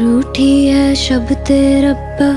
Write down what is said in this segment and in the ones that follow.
रूठी है शब्द रब्बा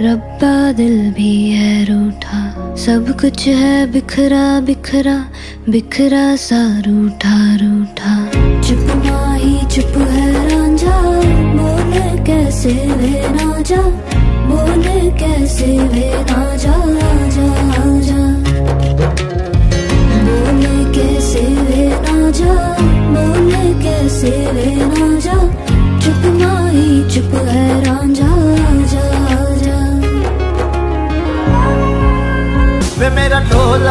रब्बा दिल भी है रूठा। सब कुछ है बिखरा बिखरा बिखरा सा रूठा रूठा। चुप माही, चुप है रांझा, बोल कैसे वे ना जा बोल कैसे वे ना जा जा कैसे वे कैसे वे ना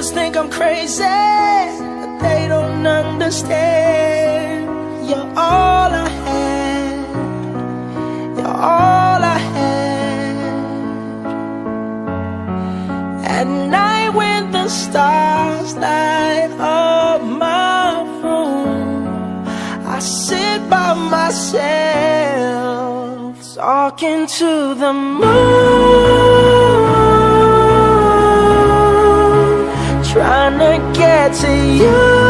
Neighbors think I'm crazy, but they don't understand. You're all I had. You're all I had. At night when the stars light up my room, I sit by myself talking to the moon, trying to get to you.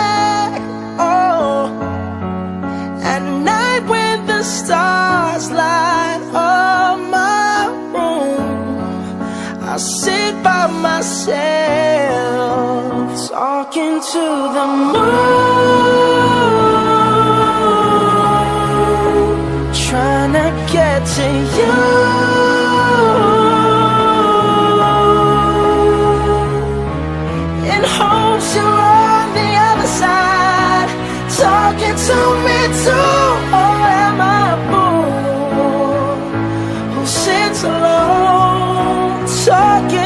Myself talking to the moon,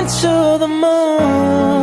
to the moon?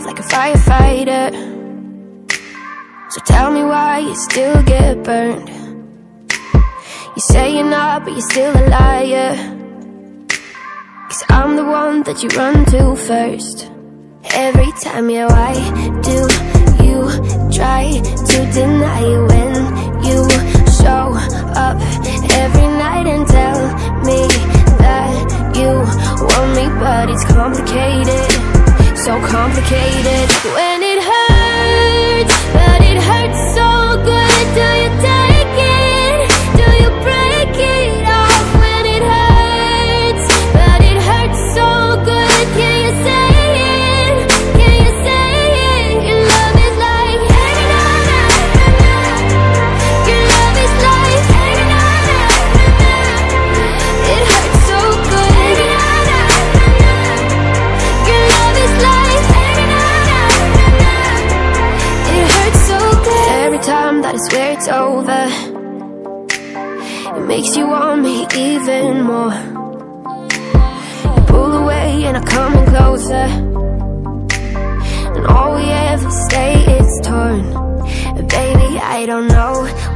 Off like a firefighter. So tell me why you still get burned. You say you're not, but you're still a liar. Cause I'm the one that you run to first. Every time, yeah, why do you try to deny it when you show up every night and tell me that you want me, but it's complicated, complicated. Closer. And all we ever stay is torn. And Baby, I don't know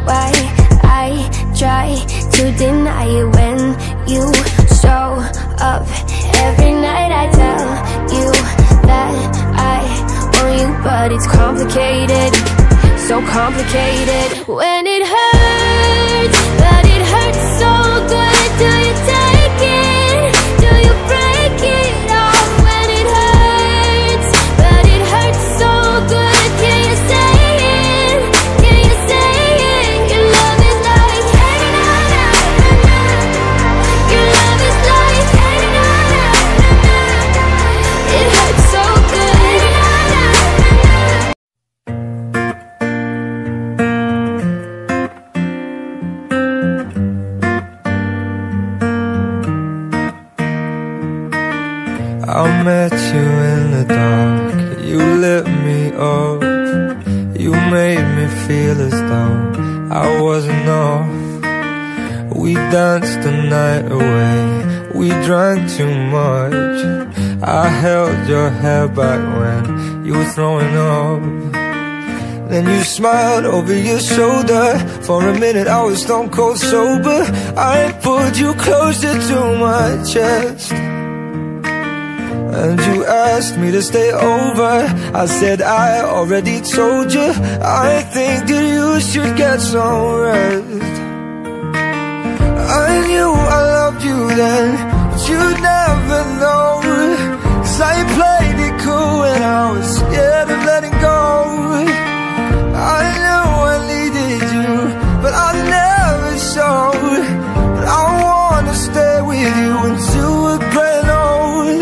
why I try to deny it when you show up. Every night I tell you that I want you But it's complicated, so complicated. When it hurts, hair back when you were throwing up. Then you smiled over your shoulder. For a minute I was stone cold sober. I pulled you closer to my chest. And you asked me to stay over. I said I already told you. I think that you should get some rest. I knew I loved you then But you'd never know Cause I played it I was scared of letting go. I knew I needed you But I never showed. But I wanna stay with you until we're growing old.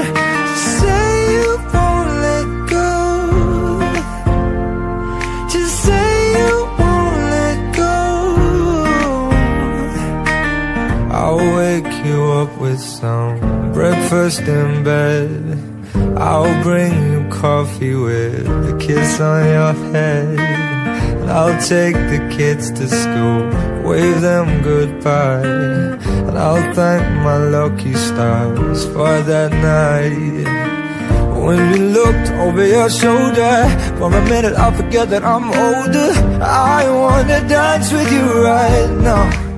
Just say you won't let go. Just say you won't let go. I'll wake you up with some breakfast in bed. I'll bring you coffee with a kiss on your head. And I'll take the kids to school, wave them goodbye. And I'll thank my lucky stars for that night. When you looked over your shoulder For a minute I forget that I'm older. I wanna dance with you right now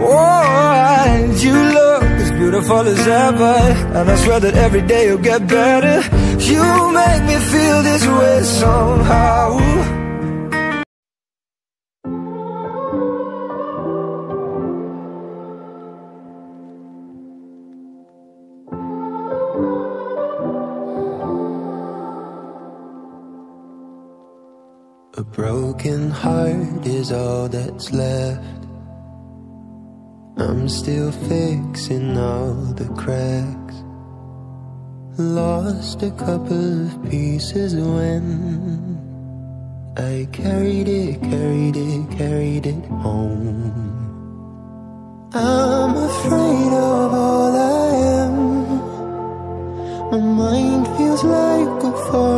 Oh, and you look as beautiful as ever? And I swear that every day you'll get better. You make me feel this way somehow. A broken heart is all that's left. I'm still fixing all the cracks. Lost a couple of pieces when I carried it, carried it, carried it home. I'm afraid of all I am. My mind feels like a forest.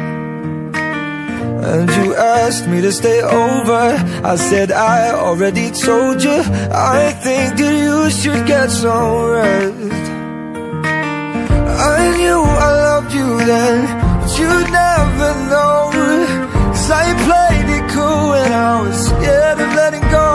and you asked me to stay over. I said I already told you. I think that you should get some rest. I knew I loved you then But you never know. Cause I played it cool when I was scared of letting go.